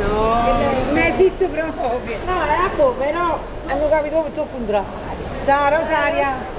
No. Eh, ma è detto proprio. No, era povero, hanno capito tutto il contrario. Ciao Rosaria.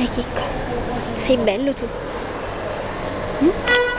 Dai Chicco, sei bello tu. Mm?